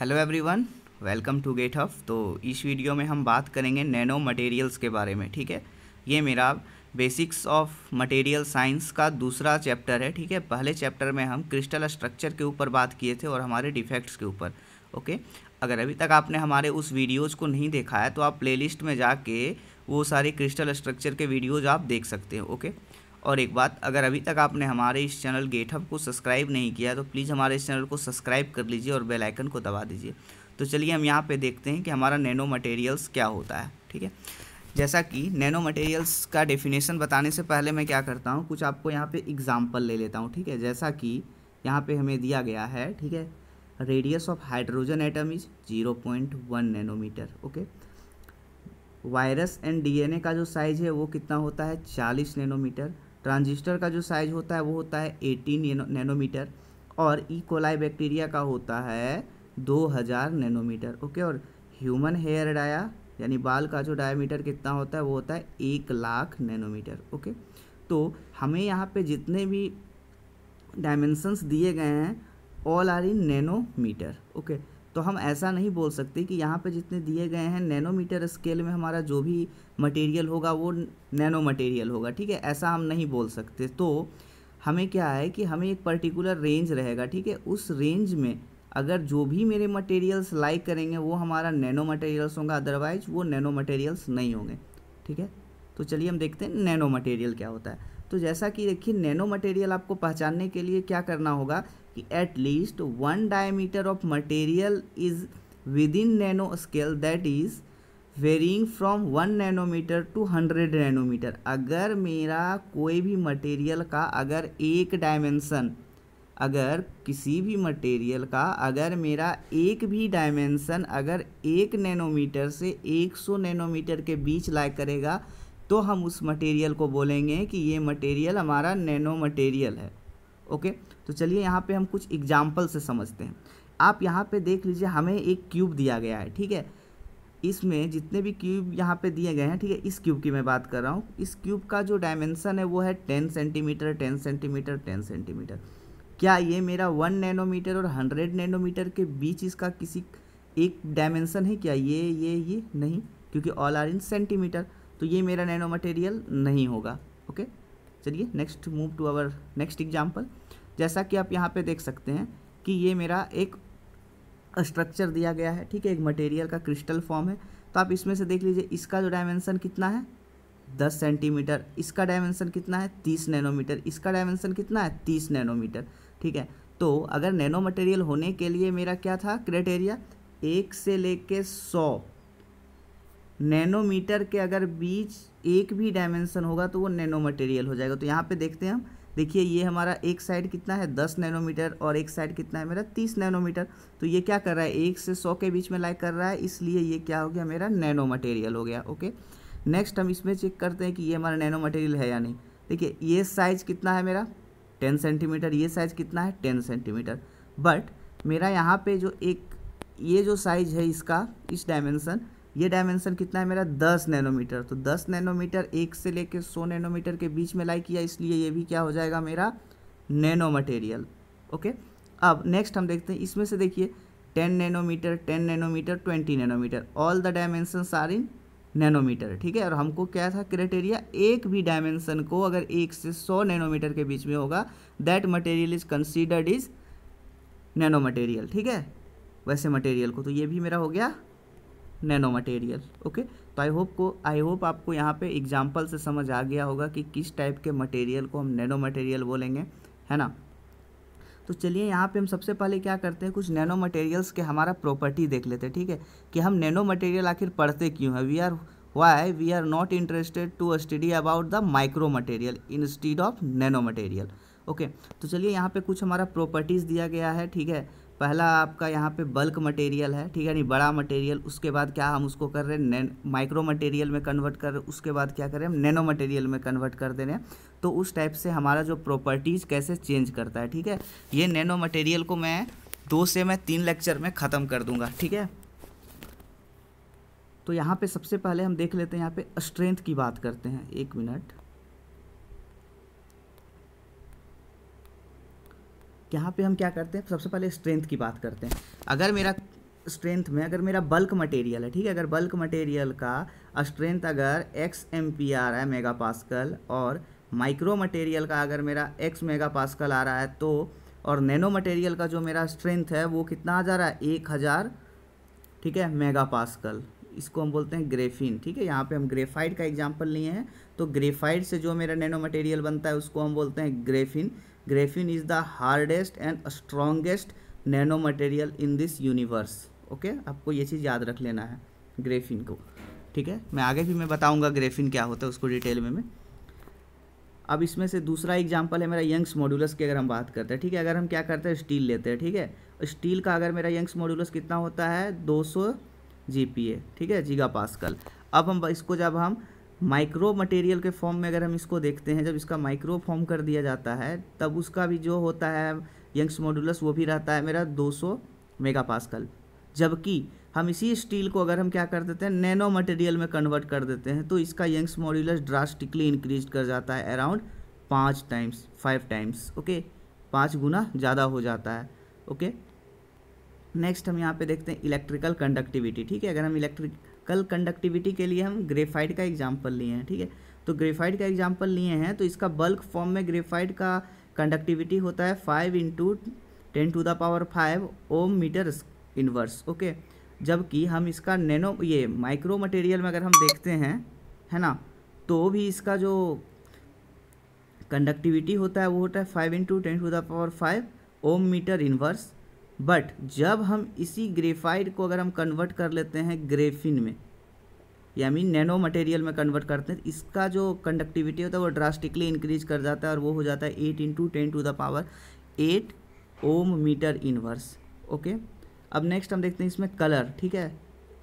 Hello everyone welcome to gate huff तो इस video में हम बात करेंगे नैनो मटेरियल्स के बारे में, ठीक है? ये मेरा बेसिक्स ऑफ़ मटेरियल साइंस का दूसरा चैप्टर है, ठीक है? पहले चैप्टर में हम क्रिस्टल स्ट्रक्चर के ऊपर बात किए थे और हमारे डिफेक्ट्स के ऊपर ओके अगर अभी तक आपने हमारे उस वीडियोज़ को नहीं देखा है तो आप प्लेलिस्ट में जाके वो सारे क्रिस्टल स्ट्रक्चर के वीडियोज़ आप देख सकते हो ओके और एक बात, अगर अभी तक आपने हमारे इस चैनल गेटअप को सब्सक्राइब नहीं किया तो प्लीज़ हमारे इस चैनल को सब्सक्राइब कर लीजिए और बेल आइकन को दबा दीजिए। तो चलिए हम यहाँ पे देखते हैं कि हमारा नैनो मटेरियल्स क्या होता है, ठीक है? जैसा कि नैनो मटेरियल्स का डेफिनेशन बताने से पहले मैं क्या करता हूँ, कुछ आपको यहाँ पे एग्ज़ाम्पल ले लेता हूँ, ठीक है? जैसा कि यहाँ पे हमें दिया गया है, ठीक है? Radius of hydrogen atom is zero point one nanometer okay virus and DNA का जो साइज़ है, वो कितना होता है? चालीस नैनोमीटर ट्रांजिस्टर का जो साइज़ होता है वो होता है एटीन नैनोमीटर और ई कोलाई बैक्टीरिया का होता है दो हज़ार नैनोमीटर ओके और ह्यूमन हेयर डाया यानी बाल का जो डायमीटर कितना होता है वो होता है एक लाख नैनोमीटर ओके तो हमें यहाँ पे जितने भी डायमेंशंस दिए गए हैं all are in nanometer okay तो हम ऐसा नहीं बोल सकते कि यहाँ पे जितने दिए गए हैं नैनोमीटर स्केल में हमारा जो भी मटेरियल होगा वो नैनो मटेरियल होगा, ठीक है? ऐसा हम नहीं बोल सकते। तो हमें क्या है कि हमें एक पर्टिकुलर रेंज रहेगा, ठीक है? उस रेंज में अगर जो भी मेरे मटेरियल्स लाइक करेंगे, वो हमारा नैनो मटेरियल्स होगा अदरवाइज़ वो नैनो मटेरियल्स नहीं होंगे, ठीक है? तो चलिए हम देखते हैं नैनो मटेरियल क्या होता है। तो जैसा कि देखिए नैनो मटेरियल आपको पहचानने के लिए क्या करना होगा कि one diameter of material is within nano scale that is varying from one nanometer to hundred nanometer अगर मेरा कोई भी मटेरियल का अगर एक डायमेंसन अगर किसी भी मटेरियल का अगर मेरा एक भी डायमेंसन अगर एक नैनोमीटर से 100 नैनोमीटर के बीच लाइक करेगा तो हम उस मटेरियल को बोलेंगे कि ये मटेरियल हमारा नैनो मटेरियल है। ओके? तो चलिए यहाँ पे हम कुछ एग्ज़ाम्पल से समझते हैं। आप यहाँ पे देख लीजिए, हमें एक क्यूब दिया गया है, ठीक है? इसमें जितने भी क्यूब यहाँ पे दिए गए हैं, ठीक है? इस क्यूब की मैं बात कर रहा हूँ। इस क्यूब का जो डायमेंसन है, वो है ten centimeter ten centimeter ten centimeter क्या ये मेरा वन नैनोमीटर और हंड्रेड नैनोमीटर के बीच इसका किसी एक डायमेंसन है क्या? ये ये ये नहीं, क्योंकि ऑल आर इन सेंटीमीटर तो ये मेरा नैनो मटेरियल नहीं होगा, ओके? चलिए next move to our next example जैसा कि आप यहाँ पे देख सकते हैं कि ये मेरा एक स्ट्रक्चर दिया गया है, ठीक है? एक मटेरियल का क्रिस्टल फॉर्म है। तो आप इसमें से देख लीजिए, इसका जो डायमेंसन कितना है? दस सेंटीमीटर इसका डायमेंसन कितना है? तीस नैनोमीटर इसका डायमेंसन कितना है? तीस नैनोमीटर ठीक है? तो अगर नैनो मटेरियल होने के लिए मेरा क्या था? क्राइटेरिया एक से लेके सौ। नैनोमीटर के अगर बीच एक भी डायमेंशन होगा तो वो नैनो मटेरियल हो जाएगा। तो यहाँ पे देखते हैं हम। देखिए, ये हमारा एक साइड कितना है? दस नैनोमीटर और एक साइड कितना है मेरा? तीस नैनोमीटर। तो ये क्या कर रहा है? एक से सौ के बीच में लाइक कर रहा है, इसलिए ये क्या हो गया? मेरा नैनो मटेरियल हो गया। ओके? नेक्स्ट हम इसमें चेक करते हैं कि ये हमारा नैनो मटेरियल है या नहीं। देखिए, ये साइज़ कितना है मेरा? Ten centimetre. ये साइज़ कितना है? Ten centimetre. बट मेरा यहाँ पे जो एक, ये जो साइज़ है इसका, इस डायमेंसन ये डायमेंशन कितना है मेरा? दस नैनोमीटर तो दस नैनोमीटर एक से लेकर सौ नैनोमीटर के बीच में लाई किया, इसलिए ये भी क्या हो जाएगा मेरा? नैनो मटेरियल ओके अब नेक्स्ट हम देखते हैं, इसमें से देखिए ten nanometer ten nanometer twenty nanometer all the dimensions are in nanometer ठीक है? और हमको क्या था? क्राइटेरिया एक भी डायमेंशन को अगर एक से सौ नैनोमीटर के बीच में होगा that material is considered is nano material ठीक है? वैसे मटेरियल को तो ये भी मेरा हो गया नैनो मटेरियल ओके तो आई होप को आई होप आपको यहाँ पे एग्जांपल से समझ आ गया होगा कि किस टाइप के मटेरियल को हम नैनो मटेरियल बोलेंगे, है ना? तो चलिए यहाँ पे हम सबसे पहले क्या करते हैं, कुछ नैनो मटेरियल्स के हमारा प्रॉपर्टी देख लेते हैं, ठीक है? कि हम नैनो मटेरियल आखिर पढ़ते क्यों हैं? We are why we are not interested to study about the micro material instead of nano material okay तो चलिए यहाँ पे कुछ हमारा प्रॉपर्टीज़ दिया गया है, ठीक है? पहला आपका यहाँ पे बल्क मटेरियल है, ठीक है नहीं? बड़ा मटेरियल उसके बाद क्या हम उसको कर रहे हैं? माइक्रो मटेरियल में कन्वर्ट कर, उसके बाद क्या करें हम नैनो मटेरियल में कन्वर्ट कर दे रहे हैं। तो उस टाइप से हमारा जो प्रॉपर्टीज़ कैसे चेंज करता है, ठीक है? ये नैनो मटेरियल को मैं दो से मैं तीन लेक्चर में ख़त्म कर दूँगा, ठीक है? तो यहाँ पे सबसे पहले हम देख लेते हैं, यहाँ पे स्ट्रेंथ की बात करते हैं, एक मिनट यहाँ पे हम क्या करते हैं? सबसे पहले स्ट्रेंथ की बात करते हैं। अगर मेरा स्ट्रेंथ में, अगर मेरा बल्क मटेरियल है, ठीक है? अगर बल्क मटेरियल का स्ट्रेंथ अगर एक्स एम पी आ रहा है मेगा पास्कल और माइक्रो मटेरियल का अगर मेरा एक्स मेगा पास्कल आ रहा है तो और नैनो मटेरियल का जो मेरा स्ट्रेंथ है, वो कितना आ जा रहा है? एक हज़ार, ठीक है? मेगा पास्कल इसको हम बोलते हैं ग्रेफिन ठीक है? यहाँ पे हम ग्रेफाइड का एग्जांपल लिए हैं। तो ग्रेफाइड से जो मेरा नैनो मटेरियल बनता है, उसको हम बोलते हैं graphene graphene is the hardest and strongest nano material in this universe okay आपको ये चीज़ याद रख लेना है ग्रेफिन को। ठीक है? मैं आगे भी मैं बताऊँगा ग्रेफिन क्या होता है उसको डिटेल में, मैं। अब इसमें से दूसरा एग्ज़ाम्पल है मेरा यंग्स मॉड्यूलस की अगर हम बात करते हैं। ठीक है? अगर हम क्या करते हैं? स्टील लेते हैं। ठीक है? स्टील का अगर मेरा यंग्स मॉड्यूलस कितना होता है? 200 जीपीए ठीक है? जीगा पास्कल अब हम इसको जब हम माइक्रो मटेरियल के फॉर्म में अगर हम इसको देखते हैं, जब इसका माइक्रो फॉर्म कर दिया जाता है, तब उसका भी जो होता है, यंग्स मॉड्यूलस, वो भी रहता है मेरा 200 मेगा पास्कल जबकि हम इसी स्टील को अगर हम क्या कर देते हैं, नैनो मटेरियल में कन्वर्ट कर देते हैं तो इसका यंग्स मॉड्यूलस ड्रास्टिकली इंक्रीज कर जाता है अराउंड पाँच टाइम्स, फाइव टाइम्स, ओके? पाँच गुना ज़्यादा हो जाता है, ओके? नेक्स्ट हम यहाँ पे देखते हैं इलेक्ट्रिकल कंडक्टिविटी, ठीक है? अगर हम इलेक्ट्रिकल कंडक्टिविटी के लिए हम ग्रेफाइड का एग्ज़ाम्पल लिए हैं, ठीक है? तो ग्रेफाइड का एग्ज़ाम्पल लिए हैं तो इसका बल्क फॉर्म में ग्रेफाइड का कंडक्टिविटी होता है five into ten to the power five ohm meter inverse okay जबकि हम इसका नैनो ये माइक्रो मटेरियल में अगर हम देखते हैं, है ना? तो भी इसका जो कंडक्टिविटी होता है, वो होता है five into ten to the power five ohm meter inverse but जब हम इसी ग्रेफाइड को अगर हम कन्वर्ट कर लेते हैं ग्रेफिन में या मीन नैनो मटेरियल में कन्वर्ट करते हैं, इसका जो कंडक्टिविटी होता है वो ड्रास्टिकली इंक्रीज कर जाता है और वो हो जाता है eight into ten to the power eight ohm meter inverse okay अब नेक्स्ट हम देखते हैं इसमें कलर ठीक है?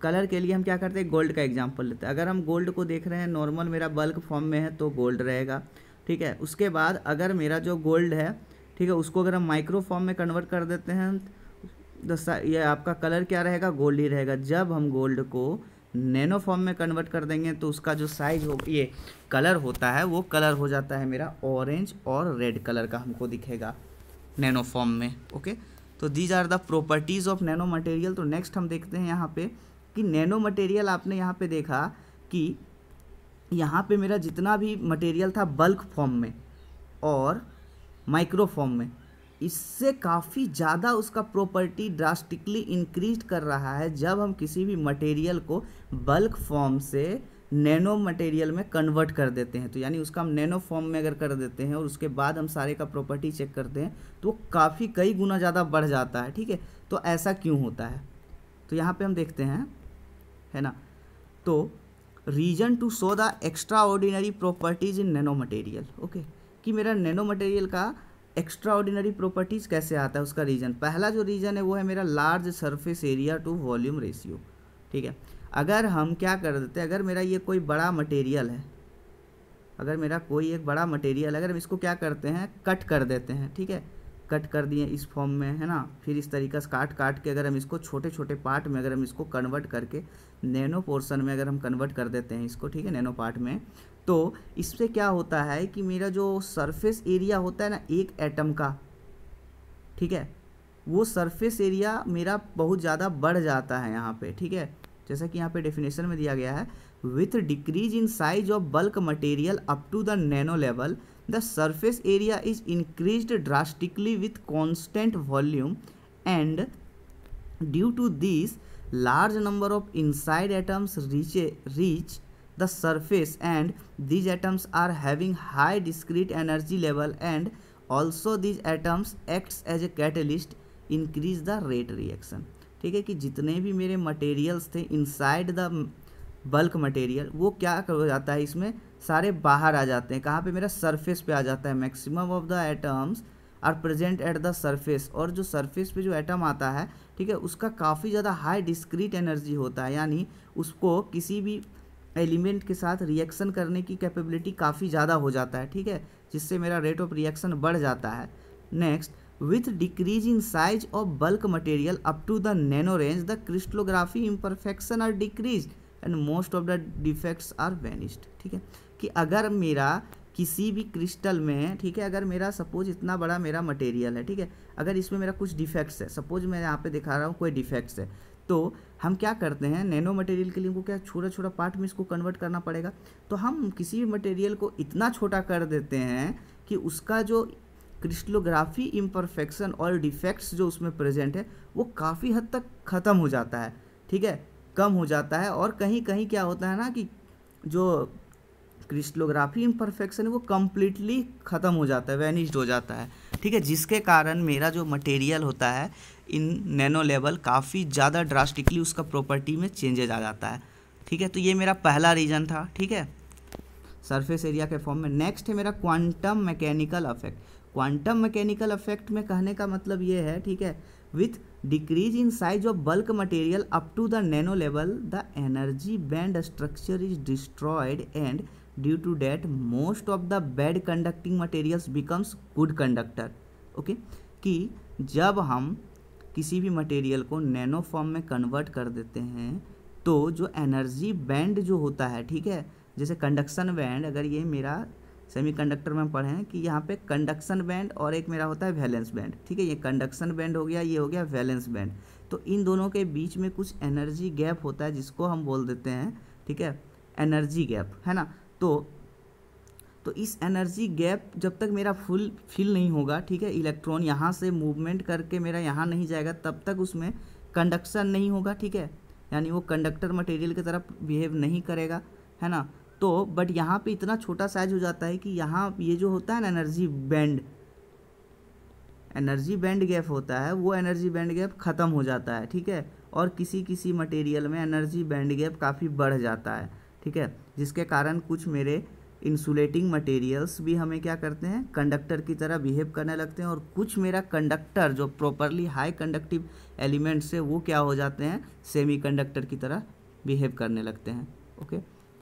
कलर के लिए हम क्या करते हैं? गोल्ड का एग्ज़ाम्पल लेते हैं। अगर हम गोल्ड को देख रहे हैं नॉर्मल मेरा बल्क फॉर्म में है तो गोल्ड रहेगा, ठीक है? उसके बाद अगर मेरा जो गोल्ड है, ठीक है? उसको अगर हम माइक्रो फॉर्म में कन्वर्ट कर देते हैं ये आपका कलर क्या रहेगा? गोल्ड ही रहेगा। जब हम गोल्ड को नैनो फॉर्म में कन्वर्ट कर देंगे तो उसका जो साइज़ हो, ये कलर होता है, वो कलर हो जाता है मेरा ऑरेंज और रेड कलर का हमको दिखेगा नैनो फॉर्म में ओके तो these are the properties of nano material तो नेक्स्ट हम देखते हैं यहाँ पे कि नैनो मटेरियल आपने यहाँ पे देखा कि यहाँ पे मेरा जितना भी मटेरियल था बल्क फॉर्म में और माइक्रो फॉर्म में। इससे काफ़ी ज़्यादा उसका प्रॉपर्टी ड्रास्टिकली इंक्रीज कर रहा है जब हम किसी भी मटेरियल को बल्क फॉर्म से नैनो मटेरियल में कन्वर्ट कर देते हैं। तो यानी उसका हम नैनो फॉर्म में अगर कर देते हैं और उसके बाद हम सारे का प्रॉपर्टी चेक करते हैं तो काफ़ी कई गुना ज़्यादा बढ़ जाता है, ठीक है? तो ऐसा क्यों होता है? तो यहाँ पे हम देखते हैं, है ना? तो reason to show the extraordinary properties in nano material okay कि मेरा नैनो मटेरियल का एक्स्ट्रा ऑर्डिनरी प्रॉपर्टीज़ कैसे आता है उसका रीजन पहला जो रीजन है वो है मेरा large surface area to volume ratio ठीक है? अगर हम क्या कर देते हैं, अगर मेरा ये कोई बड़ा मटेरियल है, अगर मेरा कोई एक बड़ा मटेरियल अगर हम इसको क्या करते हैं कट कर देते हैं, ठीक है? कट कर दिए इस फॉर्म में, है ना? फिर इस तरीक़े से काट काट के अगर हम इसको छोटे छोटे पार्ट में अगर हम इसको कन्वर्ट करके नैनो पोर्शन में अगर हम कन्वर्ट कर देते हैं इसको, ठीक है? नैनो पार्ट में तो इससे क्या होता है कि मेरा जो सरफेस एरिया होता है ना, एक एटम का, ठीक है? वो सरफेस एरिया मेरा बहुत ज़्यादा बढ़ जाता है यहाँ पे, ठीक है? जैसा कि यहाँ पे डेफिनेशन में दिया गया है with decrease in size of bulk material up to the nano level the surface area is increase drastically with constant volume and due to this large number of inside atoms reach reach the surface and these atoms are having high discrete energy level and also these atoms acts as a catalyst, increase the rate reaction. ठीक है कि जितने भी मेरे materials थे inside the bulk material वो क्या हो जाता है इसमें? सारे बाहर आ जाते हैं। कहाँ पे? मेरा सरफेस पे आ जाता है। Maximum of the atoms are present at the surface और जो सरफेस पे जो एटम आता है, ठीक है, उसका काफ़ी ज़्यादा हाई डिस्क्रीट एनर्जी होता है। यानी उसको किसी भी एलिमेंट के साथ रिएक्शन करने की कैपेबिलिटी काफ़ी ज़्यादा हो जाता है, ठीक है? जिससे मेरा रेट ऑफ़ रिएक्शन बढ़ जाता है। Next with decrease in size of bulk material up to the nano range, the crystallography imperfection are decreased and most of the defects are vanished, ठीक है? कि अगर मेरा किसी भी क्रिस्टल में, ठीक है, अगर मेरा सपोज़ इतना बड़ा मेरा मटेरियल है, ठीक है? अगर इसमें मेरा कुछ डिफेक्ट्स है सपोज़ मैं यहाँ पे दिखा रहा हूँ कोई डिफेक्ट्स है तो हम क्या करते हैं, नैनो मटेरियल के लिए उनको क्या छोटा छोटा पार्ट में इसको कन्वर्ट करना पड़ेगा? तो हम किसी भी मटेरियल को इतना छोटा कर देते हैं कि उसका जो क्रिस्टलोग्राफी इम्परफेक्शन और डिफेक्ट्स जो उसमें प्रेजेंट है, वो काफ़ी हद तक ख़त्म हो जाता है। ठीक है? कम हो जाता है और कहीं कहीं क्या होता है ना कि जो क्रिस्टलोग्राफी इम्परफेक्शन है, वो कम्प्लीटली ख़त्म हो जाता है वैनिश्ड हो जाता है। ठीक है? जिसके कारण मेरा जो मटेरियल होता है इन नैनो लेवल काफ़ी ज़्यादा ड्रास्टिकली उसका प्रॉपर्टी में चेंजेज आ जाता है। ठीक है? तो ये मेरा पहला रीज़न था, ठीक है? सरफेस एरिया के फॉर्म में। नेक्स्ट है मेरा quantum mechanical effect quantum mechanical effect में कहने का मतलब ये है, ठीक है? With decrease in size of bulk material up to the nano level the energy band structure is destroyed and due to that most of the bad conducting materials becomes good conductor okay कि जब हम किसी भी material को nano form में convert कर देते हैं तो जो एनर्जी बैंड जो होता है, ठीक है? जैसे कंडक्शन बैंड अगर ये मेरा सेमीकंडक्टर में पढ़े हैं कि यहाँ पे कंडक्शन बैंड और एक मेरा होता है वैलेंस बैंड ठीक है? ये कंडक्शन बैंड हो गया, ये हो गया वैलेंस बैंड तो इन दोनों के बीच में कुछ एनर्जी गैप होता है जिसको हम बोल देते हैं, ठीक है? एनर्जी गैप है ना? तो तो इस एनर्जी गैप जब तक मेरा फुल फिल नहीं होगा, ठीक है? इलेक्ट्रॉन यहाँ से मूवमेंट करके मेरा यहाँ नहीं जाएगा, तब तक उसमें कंडक्शन नहीं होगा, ठीक है? यानी वो कंडक्टर मटेरियल की तरफ़ बिहेव नहीं करेगा, है ना? तो बट यहाँ पे इतना छोटा साइज़ हो जाता है कि यहाँ ये जो होता है ना energy band energy band gap होता है, वो एनर्जी बैंड गैप ख़त्म हो जाता है, ठीक है? और किसी किसी मटेरियल में एनर्जी बैंड गैप काफ़ी बढ़ जाता है, ठीक है? जिसके कारण कुछ मेरे इंसुलेटिंग मटेरियल्स भी हमें क्या करते हैं? कंडक्टर की तरह बिहेव करने लगते हैं और कुछ मेरा कंडक्टर जो प्रॉपरली हाई कंडक्टिव एलिमेंट्स है वो क्या हो जाते हैं? सेमी कंडक्टर की तरह बिहेव करने लगते हैं ओके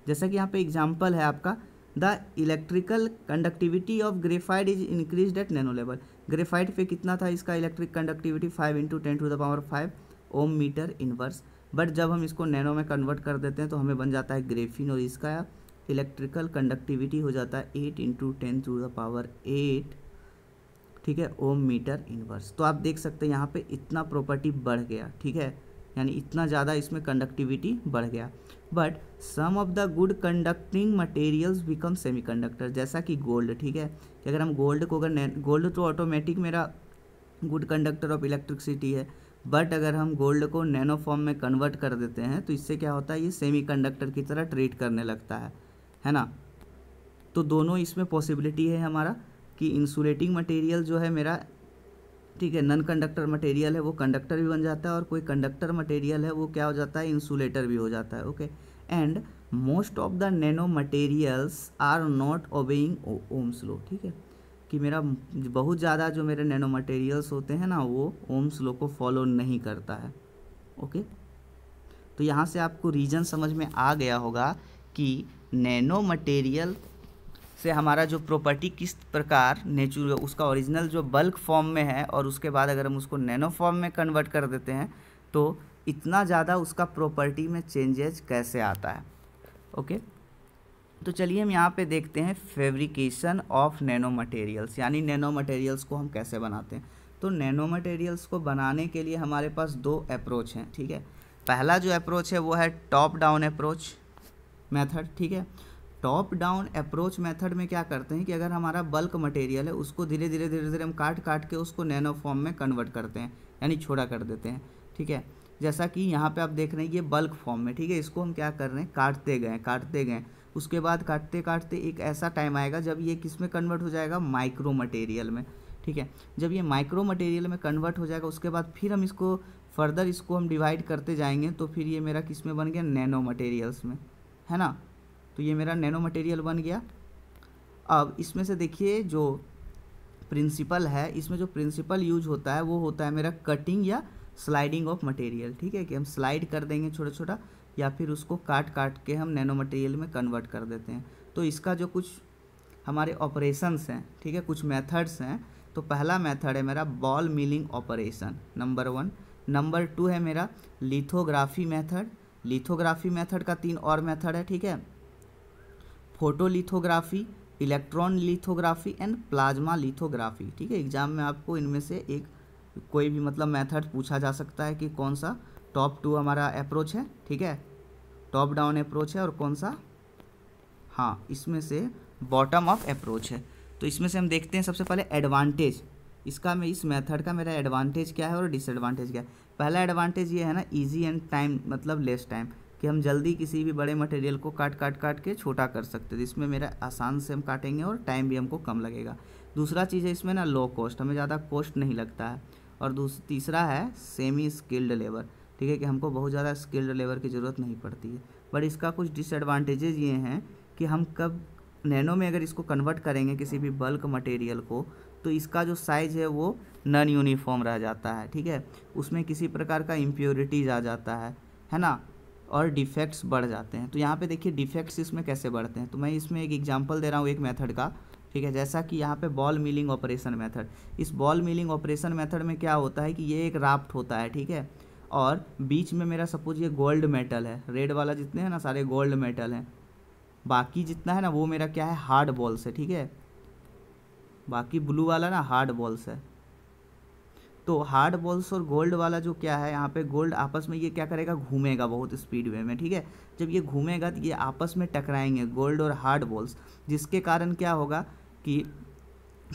जैसा कि यहाँ पे एग्ज़ाम्पल है आपका the electrical conductivity of graphite is increase at nano level graphite पे कितना था इसका electric conductivity five into ten to the power five ohm meter inverse but जब हम इसको नैनो में कन्वर्ट कर देते हैं तो हमें बन जाता है ग्रेफिन और इसका इलेक्ट्रिकल कंडक्टिविटी हो जाता है eight into ten to the power eight ठीक है ओम मीटर इनवर्स तो आप देख सकते हैं यहाँ पे इतना प्रॉपर्टी बढ़ गया, ठीक है? यानी इतना ज़्यादा इसमें कंडक्टिविटी बढ़ गया. But some of the good conducting materials become semiconductor जैसा कि गोल्ड ठीक है? कि अगर हम गोल्ड को अगर गोल्ड तो ऑटोमेटिक मेरा गुड कंडक्टर ऑफ़ इलेक्ट्रिसिटी है. बट अगर हम गोल्ड को नैनो फॉर्म में कन्वर्ट कर देते हैं तो इससे क्या होता है? ये सेमी कंडक्टर की तरह ट्रीट करने लगता है. है ना? तो दोनों इसमें पॉसिबिलिटी है हमारा कि इंसुलेटिंग मटेरियल जो है मेरा, ठीक है नन कंडक्टर मटेरियल है, वो कंडक्टर भी बन जाता है और कोई कंडक्टर मटेरियल है, वो क्या हो जाता है? इंसुलेटर भी हो जाता है okay and most of the nano materials are not obeying ohm's law ठीक है? कि मेरा बहुत ज़्यादा जो मेरे नैनो मटेरियल्स होते हैं ना, वो ओम्स लो को फॉलो नहीं करता है ओके तो यहाँ से आपको रीज़न समझ में आ गया होगा कि नैनो मटेरियल से हमारा जो प्रॉपर्टी किस प्रकार नेचुर उसका ओरिजिनल जो बल्क फॉर्म में है और उसके बाद अगर हम उसको नैनो फॉर्म में कन्वर्ट कर देते हैं तो इतना ज़्यादा उसका प्रॉपर्टी में चेंजेज कैसे आता है? ओके तो चलिए हम यहाँ पे देखते हैं फेब्रिकेशन ऑफ़ नैनो मटेरियल्स यानी नैनो मटेरियल्स को हम कैसे बनाते हैं? तो नैनो मटेरियल्स को बनाने के लिए हमारे पास दो अप्रोच हैं, ठीक है? पहला जो अप्रोच है वो है टॉप डाउन अप्रोच मेथड, ठीक है? टॉप डाउन अप्रोच मेथड में क्या करते हैं कि अगर हमारा बल्क मटेरियल है, उसको धीरे धीरे धीरे धीरे हम काट काट के उसको नैनो फॉर्म में कन्वर्ट करते हैं, यानी छोटा कर देते हैं, ठीक है? जैसा कि यहाँ पे आप देख रहे हैं ये बल्क फॉर्म में, ठीक है? इसको हम क्या कर रहे हैं? काटते गए काटते गए उसके बाद काटते काटते एक ऐसा टाइम आएगा जब ये किसमें कन्वर्ट हो जाएगा? माइक्रो मटेरियल में, ठीक है? जब ये माइक्रो मटेरियल में कन्वर्ट हो जाएगा, उसके बाद फिर हम इसको फर्दर इसको हम डिवाइड करते जाएँगे तो फिर ये मेरा किसमें बन गया? नैनो मटेरियल्स में। है ना? तो ये मेरा नैनो मटेरियल बन गया। अब इसमें से देखिए जो प्रिंसिपल है, इसमें जो प्रिंसिपल यूज़ होता है, वो होता है मेरा कटिंग या स्लाइडिंग ऑफ़ मटेरियल, ठीक है कि हम स्लाइड कर देंगे छोटा छोटा या फिर उसको काट काट के हम नैनो मटेरियल में कन्वर्ट कर देते हैं। तो इसका जो कुछ हमारे ऑपरेशंस हैं, ठीक है, कुछ मेथड्स हैं तो पहला मेथड है मेरा ball milling operation, number one. Number two है मेरा लिथोग्राफी मेथड। लिथोग्राफी मेथड का तीन और मेथड है, ठीक है? Photolithography, electron lithography and plasma lithography, ठीक है? एग्ज़ाम में आपको इनमें से एक कोई भी मतलब मेथड पूछा जा सकता है कि कौन सा टॉप टू हमारा अप्रोच है, ठीक है? टॉप डाउन अप्रोच है और कौन सा? हाँ इसमें से बॉटम अप अप्रोच है। तो इसमें से हम देखते हैं सबसे पहले एडवांटेज इसका मैं, इस मेथड का मेरा एडवांटेज क्या है और डिसएडवांटेज क्या है? पहला एडवांटेज ये है ना इजी एंड टाइम मतलब लेस टाइम कि हम जल्दी किसी भी बड़े मटेरियल को काट काट काट के छोटा कर सकते हैं, जिसमें मेरा आसान से हम काटेंगे और टाइम भी हमको कम लगेगा। दूसरा चीज़ है इसमें ना लो कॉस्ट हमें ज़्यादा कॉस्ट नहीं लगता है। और तीसरा है सेमी स्किल्ड लेबर ठीक है कि हमको बहुत ज़्यादा स्किल्ड लेबर की ज़रूरत नहीं पड़ती है। बट इसका कुछ डिसएडवांटेजेज ये हैं कि हम कब, नैनो में अगर इसको कन्वर्ट करेंगे किसी भी बल्क मटेरियल को तो इसका जो साइज़ है वो नॉन यूनिफॉर्म रह जाता है, ठीक है? उसमें किसी प्रकार का इम्प्योरिटीज़ आ जाता है है ना? और डिफेक्ट्स बढ़ जाते हैं। तो यहाँ पे देखिए डिफेक्ट्स इसमें कैसे बढ़ते हैं? तो मैं इसमें एक एग्जांपल दे रहा हूँ एक मेथड का, ठीक है? जैसा कि यहाँ पे बॉल मिलिंग ऑपरेशन मेथड इस बॉल मिलिंग ऑपरेशन मेथड में क्या होता है कि ये एक राफ्ट होता है, ठीक है? और बीच में मेरा सपोज़ ये गोल्ड मेटल है। रेड वाला जितने हैं ना, सारे गोल्ड मेटल हैं। बाकी जितना है ना, वो मेरा क्या है? हार्ड बॉल्स है, ठीक है? बाकी ब्लू वाला ना हार्ड बॉल्स है। तो हार्ड बॉल्स और गोल्ड वाला जो क्या है, यहाँ पे गोल्ड आपस में ये क्या करेगा, घूमेगा बहुत स्पीड वे में, ठीक है? जब ये घूमेगा तो ये आपस में टकराएँगे गोल्ड और हार्ड बॉल्स, जिसके कारण क्या होगा कि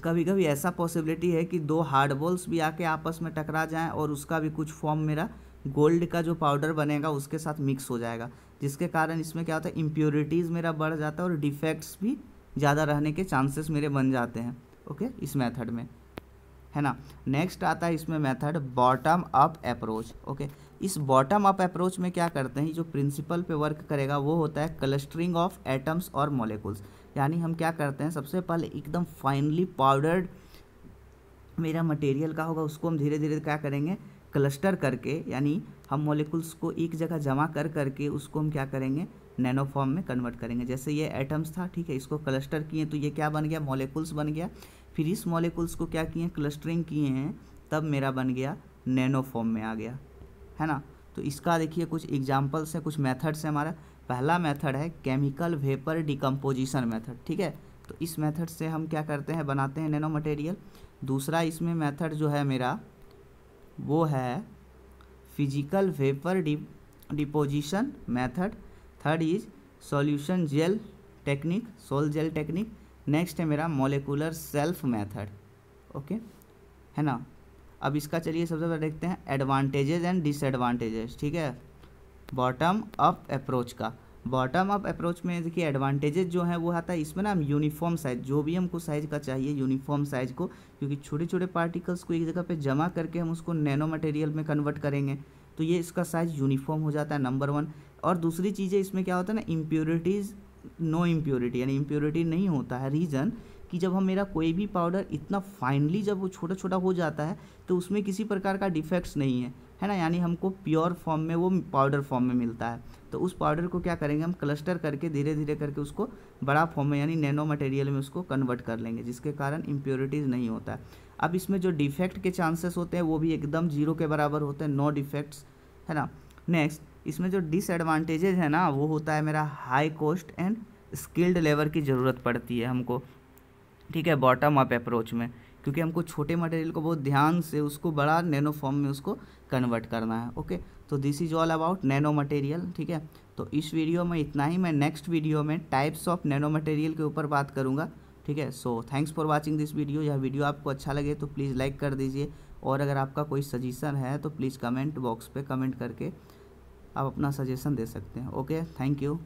कभी कभी ऐसा पॉसिबिलिटी है कि दो हार्ड बॉल्स भी आके आपस में टकरा जाएँ और उसका भी कुछ फॉर्म मेरा गोल्ड का जो पाउडर बनेगा उसके साथ मिक्स हो जाएगा, जिसके कारण इसमें क्या होता है इम्प्योरिटीज़ मेरा बढ़ जाता है और डिफेक्ट्स भी ज़्यादा रहने के चांसेस मेरे बन जाते हैं। ओके, इस मेथड में, है ना? नेक्स्ट आता है इसमें method bottom up approach okay? इस बॉटम अप अप्रोच में क्या करते हैं? जो प्रिंसिपल पे वर्क करेगा, वो होता है क्लस्टरिंग ऑफ़ एटम्स और मोलिकुल्स यानी हम क्या करते हैं? सबसे पहले एकदम फाइनली पाउडर्ड मेरा मटेरियल का होगा, उसको हम धीरे धीरे क्या करेंगे? क्लस्टर करके, यानी हम मोलिकुल्स को एक जगह जमा कर करके उसको हम क्या करेंगे? नैनो फॉर्म में कन्वर्ट करेंगे। जैसे ये एटम्स था, ठीक है, इसको क्लस्टर किए तो ये क्या बन गया? मोलिकुल्स बन गया। फिर इस मॉलिकुल्स को क्या किए क्लस्टरिंग किए हैं। तब मेरा बन गया नैनो फॉर्म में आ गया। है ना? तो इसका देखिए कुछ एग्जाम्पल्स हैं, कुछ मेथड्स हैं हमारा। पहला मेथड है केमिकल वेपर डिकम्पोजिशन मेथड ठीक है? तो इस मेथड से हम क्या करते हैं? बनाते हैं नैनो मटेरियल दूसरा इसमें मेथड जो है मेरा, वो है physical vapour deposition method third is solution gel technique sol gel technique next है मेरा मोलिकुलर सेल्फ मेथड ओके है ना? अब इसका चलिए सबसे पहले देखते हैं एडवांटेजेस एंड डिसएडवांटेजेस ठीक है? बॉटम अप अप्रोच का. बॉटम अप अप्रोच में देखिए एडवांटेजेस जो है वो आता है इसमें ना हम यूनिफॉर्म साइज़ जो भी हमको साइज़ का चाहिए यूनिफॉर्म साइज़ को, क्योंकि छोटे छोटे पार्टिकल्स को एक जगह पे जमा करके हम उसको नैनो मटेरियल में कन्वर्ट करेंगे तो ये इसका साइज़ यूनिफॉर्म हो जाता है नंबर वन और दूसरी चीज़ें इसमें क्या होता है ना इम्प्योरिटीज़ नो इम्प्योरिटी यानी इम्प्योरिटी नहीं होता है रीज़न कि जब हम मेरा कोई भी पाउडर इतना फाइनली जब वो छोटा छोटा हो जाता है तो उसमें किसी प्रकार का डिफेक्ट्स नहीं है। है ना? यानी हमको प्योर फॉर्म में वो पाउडर फॉर्म में मिलता है। तो उस पाउडर को क्या करेंगे हम क्लस्टर करके धीरे धीरे करके उसको बड़ा फॉर्म में, यानी नैनो मटेरियल में उसको कन्वर्ट कर लेंगे, जिसके कारण इम्प्योरिटीज़ नहीं होता है। अब इसमें जो डिफेक्ट के चांसेस होते हैं, वो भी एकदम ज़ीरो के बराबर होते हैं नो डिफेक्ट्स है ना? नेक्स्ट इसमें जो डिसएडवांटेजेज है ना, वो होता है मेरा high cost and skilled labour की ज़रूरत पड़ती है हमको, ठीक है बॉटम अप अप्रोच में। क्योंकि हमको छोटे मटेरियल को बहुत ध्यान से, उसको बड़ा नैनो फॉर्म में उसको कन्वर्ट करना है ओके तो this is all about nano material ठीक है? तो इस वीडियो में इतना ही, मैं नेक्स्ट वीडियो में टाइप्स ऑफ़ नैनो मटेरियल के ऊपर बात करूँगा, ठीक है? So thanks for watching this video यह वीडियो आपको अच्छा लगे तो प्लीज़ लाइक कर दीजिए, और अगर आपका कोई सजेशन है तो प्लीज़ कमेंट बॉक्स पे कमेंट करके आप अपना सजेशन दे सकते हैं। Okay thank you